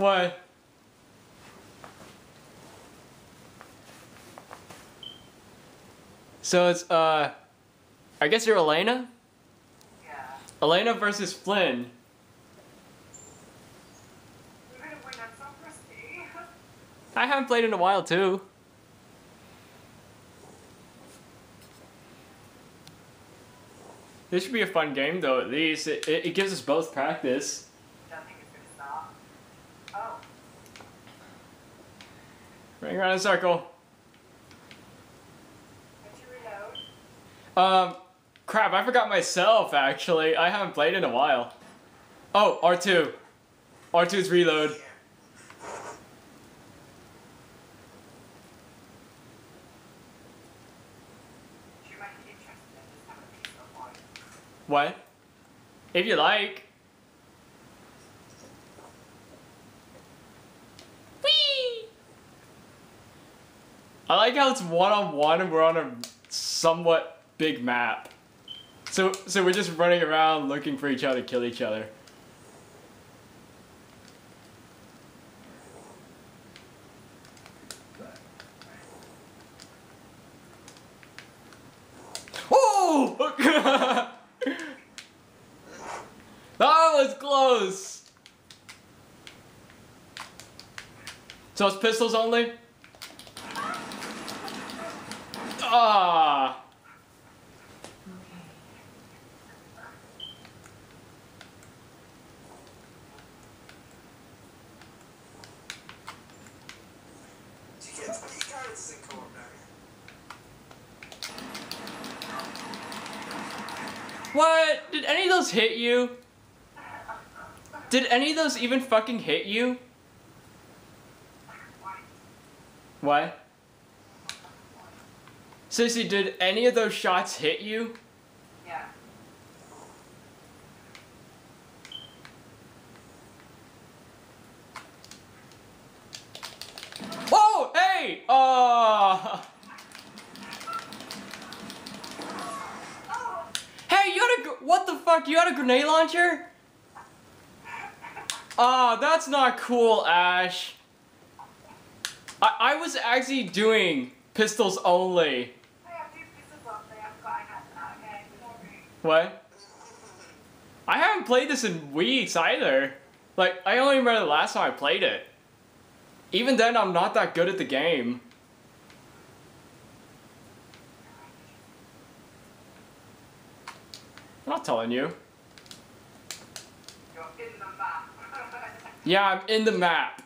What? So it's uh, I guess you're Elena. Yeah. Elena versus Flynn. We're gonna win that so risky. I haven't played in a while too. This should be a fun game though. At least it, it, it gives us both practice. Don't think it's gonna stop. Oh. Running around in a circle. Reload? Um, crap, I forgot myself actually. I haven't played in a while. Oh, R2. R2's reload. She might be interested in this having a piece of wine. What? If you like. Whee! I like how it's one on one and we're on a somewhat big map. So so we're just running around looking for each other, to kill each other. Oh! that was close. So it's pistols only? Ah. You get 20 characters in co-op now. What? Did any of those hit you? Did any of those even fucking hit you? What? Sissy, did any of those shots hit you? Yeah. Oh, hey! Oh! Hey, you had a what the fuck? You had a grenade launcher? Oh, that's not cool, Ash. I I was actually doing pistols only. I have two pieces of they have got hat now, okay? Sorry. What? I haven't played this in weeks either. Like, I only remember the last time I played it. Even then, I'm not that good at the game. I'm not telling you. You're in the map. Yeah, I'm in the map.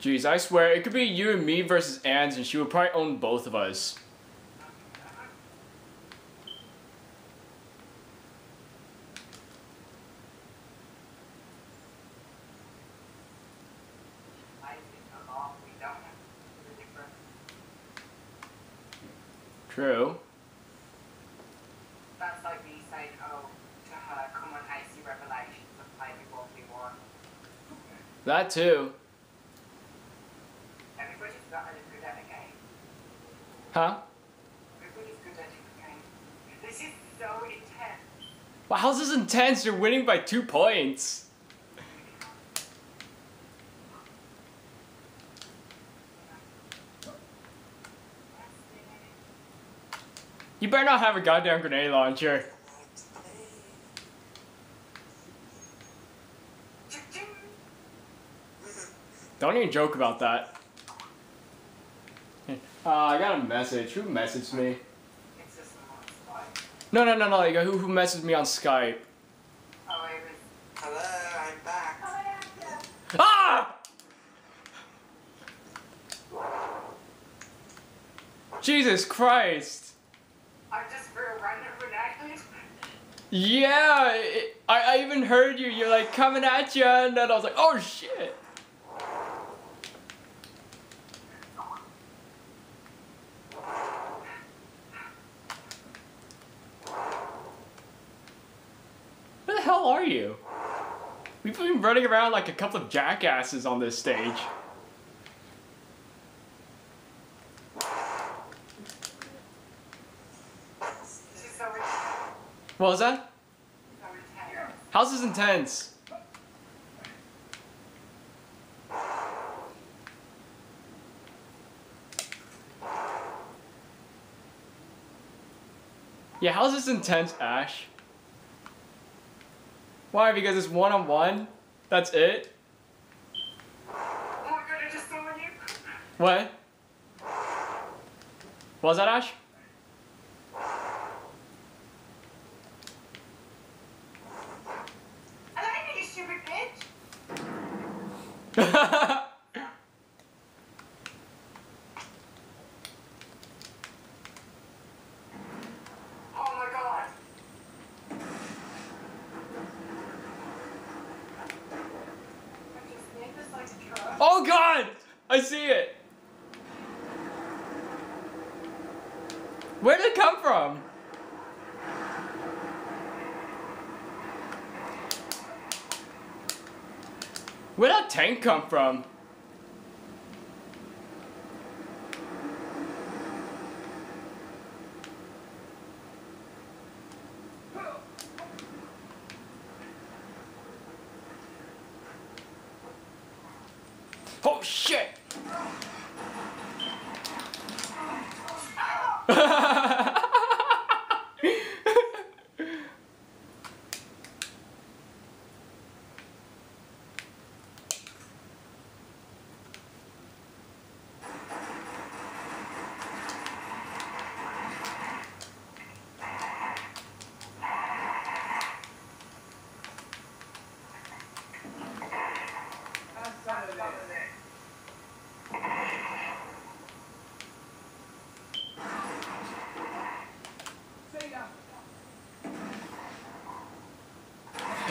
Jeez, I swear, it could be you and me versus Anne's and she would probably own both of us. I think a lot we don't have the difference. True. That's like me saying, oh, to her, come on, icy revelations and play me 1v1. That too. Everybody's got a good at a game. Huh? Everybody's good at a game. This is so intense. Wow, intense? You're winning by two points. You better not have a goddamn grenade launcher. Don't even joke about that. Uh, I got a message. Who messaged me? No, no, no, no. Who, who messaged me on Skype? Jesus Christ! I just. Yeah, it, I, I even heard you. You're like coming at you, and then I was like, oh shit. Where the hell are you? We've been running around like a couple of jackasses on this stage. What was that? House is intense? Yeah, how's this intense, Ash? Why? Because it's one on one? That's it? Oh my god, I just saw you. What? What was that, Ash? I like you, stupid bitch. Oh my god. I just made this like a truck. oh god! I see it! Where did it come from? Where'd that tank come from? Oh shit!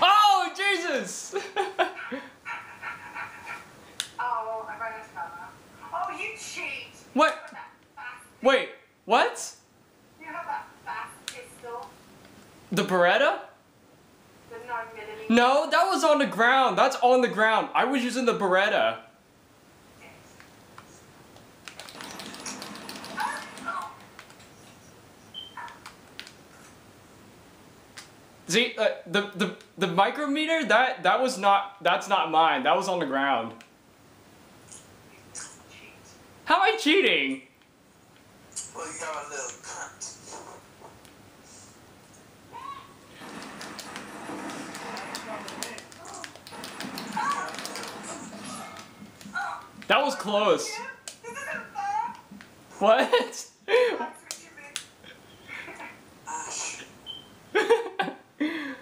oh Jesus! Oh, I ran out of ammo. Oh, you cheat! What? You have that fast- Wait, what? You have that fast pistol. The Beretta? The 9 millimeter. No, that was on the ground. On the ground. I was using the Beretta. See, uh, the the the micrometer that that was not that's not mine. That was on the ground. How am I cheating? Well, you're a little. That was close. This isn't fair. What? That's what you mean. Ash. Bitch.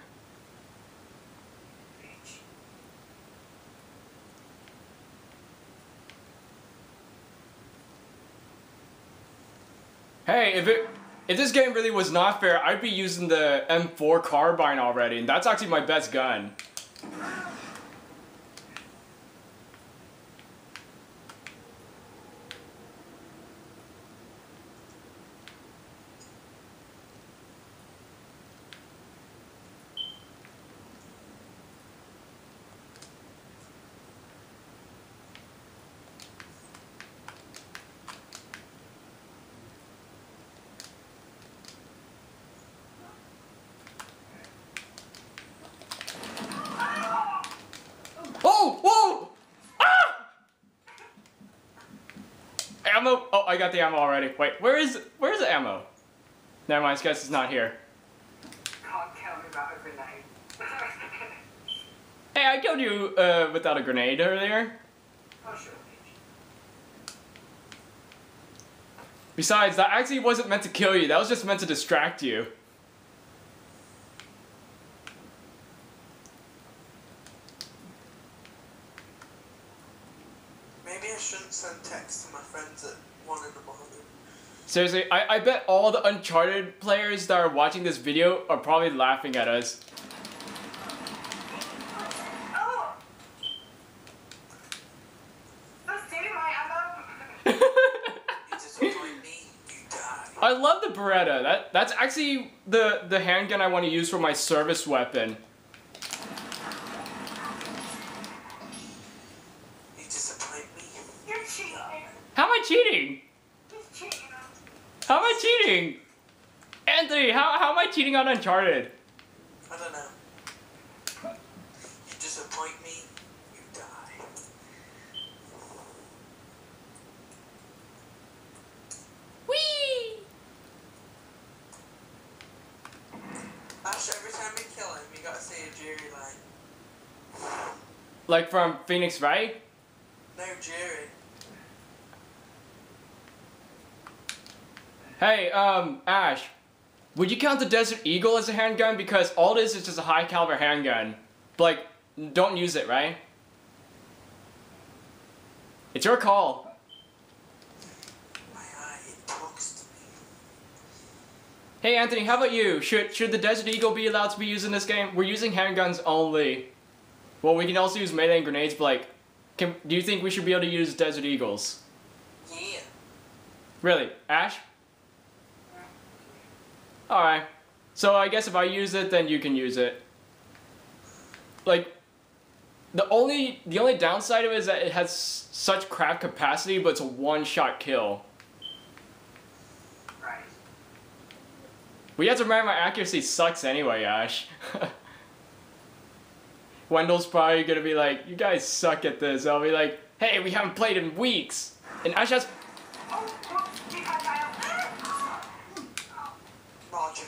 hey, if it if this game really was not fair, I'd be using the M4 carbine already, and that's actually my best gun. Oh, whoa! Ah! Ammo. Oh, I got the ammo already. Wait, where is where's the ammo? Never mind. I guess it's not here. Can't kill me without a grenade. Hey, I killed you uh, without a grenade earlier. oh, sure. Besides, that actually wasn't meant to kill you. That was just meant to distract you. Seriously, I, I bet all the Uncharted players that are watching this video are probably laughing at us. I love the Beretta. That that's actually the the handgun I want to use for my service weapon. You disappoint me. You're cheating. How am I cheating? How am I cheating? Anthony, how, how am I cheating on Uncharted? I don't know. You disappoint me, you die. Whee! Ash, every time you kill him, you gotta say a Jerry line. Like from Phoenix Wright? No, Jerry. Hey, um, Ash, would you count the Desert Eagle as a handgun? Because all it is is just a high caliber handgun. But, like, don't use it, right? It's your call. My eye, it talks to me. Hey, Anthony, how about you? Should should the Desert Eagle be allowed to be used in this game? We're using handguns only. Well, we can also use melee and grenades, but like, can, do you think we should be able to use Desert Eagles? Yeah. Really, Ash? All right. So I guess if I use it, then you can use it. Like, the only the only downside of it is that it has such crap capacity, but it's a one-shot kill. Right. We have to remember my accuracy sucks anyway, Ash. Wendell's probably gonna be like, "You guys suck at this." I'll be like, "Hey, we haven't played in weeks," and Ash has Oh, whoops, you had failed. Roger.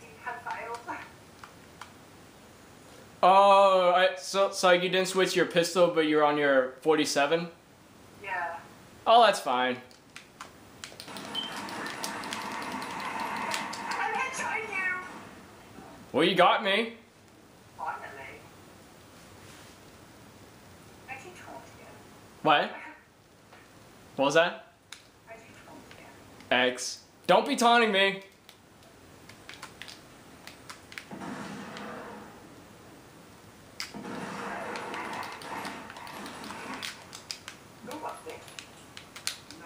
You had failed. Oh, I, so so you didn't switch your pistol, but you're on your 47. Yeah. Oh, that's fine. I'm headshotting you. Well, you got me. Finally. I. What? What was that? I. X. Don't be taunting me. Ooh, what's this?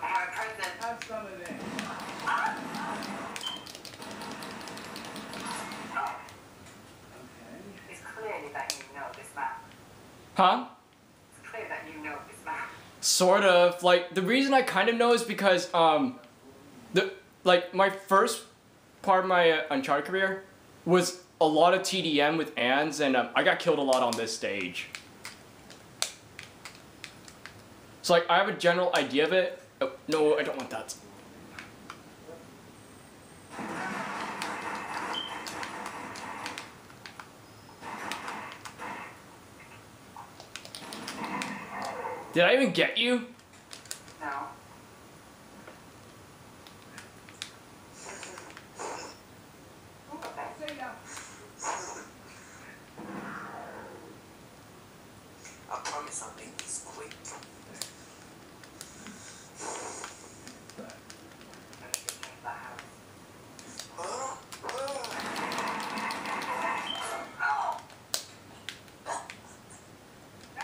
I have a present. Have some of this. Okay. It's clearly that you know this map. Huh? It's clear that you know this map. Sort of. Like the reason I kind of know is because um, the like my first part of my uh, Uncharted career was a lot of TDM with Ans, and um, I got killed a lot on this stage. So like I have a general idea of it. Oh, no, I don't want that. Did I even get you? No. Ooh, okay. Say that. I promise I'll make this quick. Let me just check that house.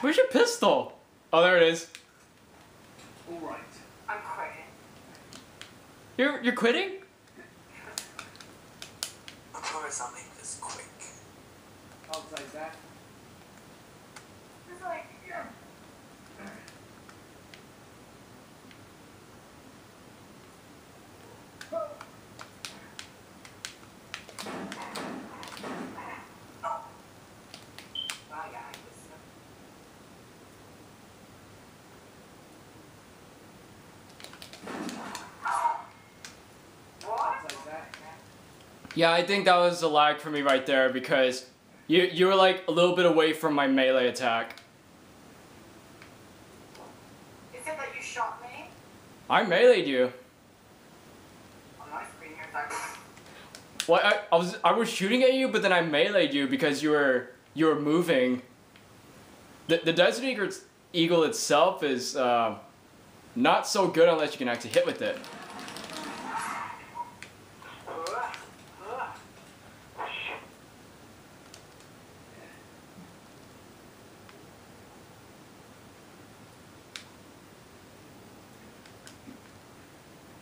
Where's your pistol? Oh, there it is. All right. I'm quitting. You're you're quitting? I promise I'll make this quick. I'll take that. It's like, yeah. Wow, yeah, I just- I'll What? take that. Yeah, I think that was a lag for me right there because you you were like a little bit away from my melee attack. Is it that you shot me? I meleeed you. On my screen here, What I, I was I was shooting at you, but then I meleeed you because you were you were moving. The the Desert Eagle, Eagle itself is uh, not so good unless you can actually hit with it. ugh, ugh.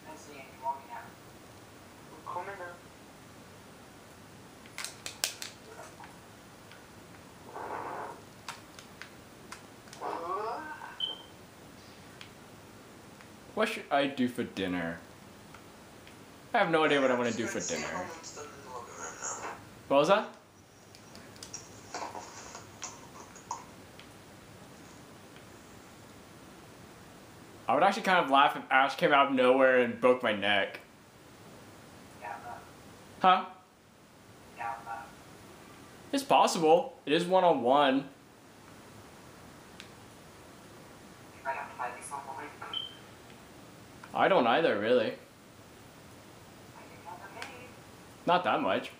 I'm seeing you want me now. I'm coming now. Oh. What should I do for dinner? I have no idea what I want to do for dinner. how much done in the living room now. What was that? I would actually kind of laugh if Ash came out of nowhere and broke my neck. Huh? It's possible. It is one on one. I don't play this online. I don't either, really. Not that much.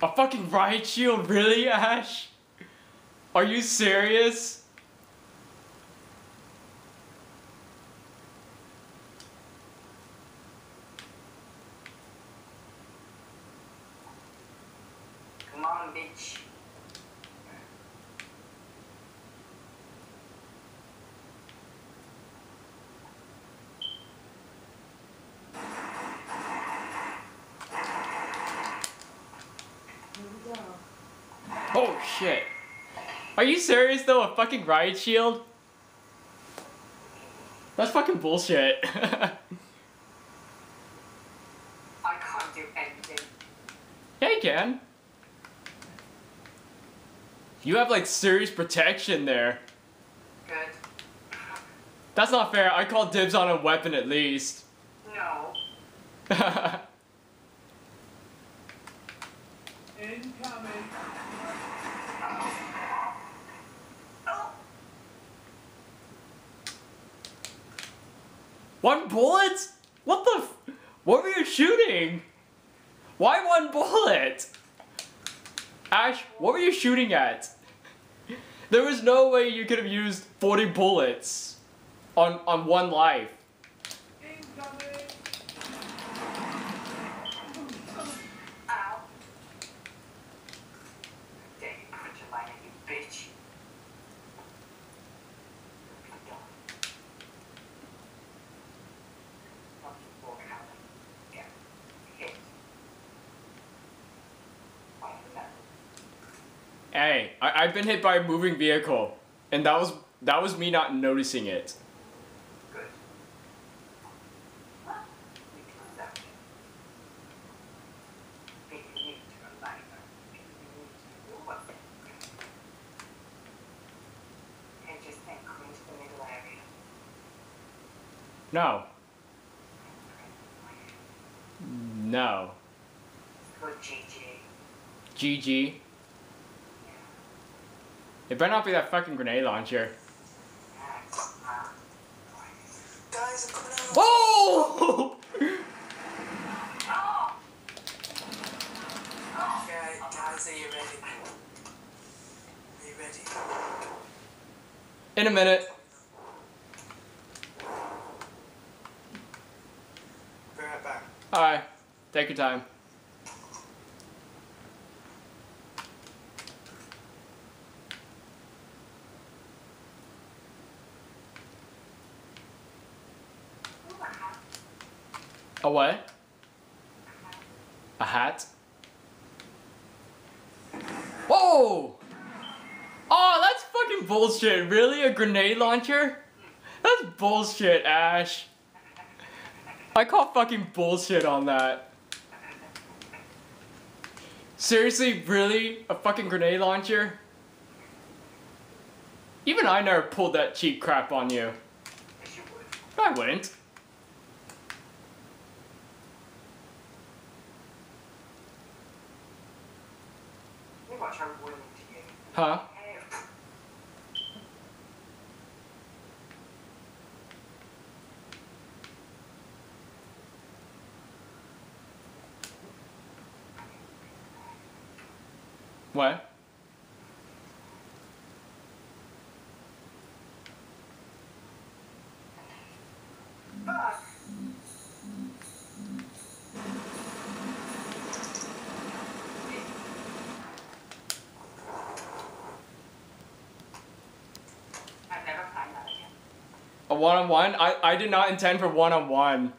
A fucking riot shield, really, Ash? Are you serious? Come on, bitch. Oh shit. Are you serious though? A fucking riot shield? That's fucking bullshit. I can't do anything. yeah, you can. You have like serious protection there. Good. That's not fair. I call dibs on a weapon at least. No. Incoming. Oh. One bullet? What the? F- what were you shooting? Why one bullet? Ash, what were you shooting at? There was no way you could have used 40 bullets on on one life. Incoming. Ow. Dang, put your line in, you bitch. Fucking bull cow. Yeah. Hit. Oh, no. Hey, I, I've been hit by a moving vehicle, and that was that was me not noticing it. Good. Huh? We can accept it. We need to align them. We need to do what And just think, come into the middle area. No, no. GG. GG. It better not be that fucking grenade launcher. Guys, I'm coming out. Okay, guys, are you ready? Are you ready? In a minute. Be right back. Alright, take your time. away, a hat. Whoa! Oh, that's fucking bullshit. Really? A grenade launcher? That's bullshit, Ash. I call fucking bullshit on that. Seriously, really? A fucking grenade launcher? Even I never pulled that cheap crap on you. I wouldn't. Huh? What? one on one? I, I did not intend for one on one.